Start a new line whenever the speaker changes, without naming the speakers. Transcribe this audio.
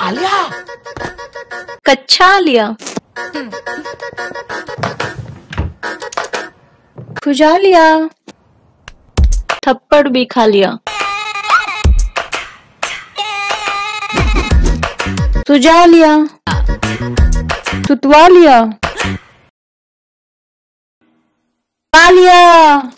आलिया।
कच्चा आलिया। हम्म। खुजा लिया। थप्पड़ भी खा लिया। सुजा लिया। तुतवा लिया। पा लिया।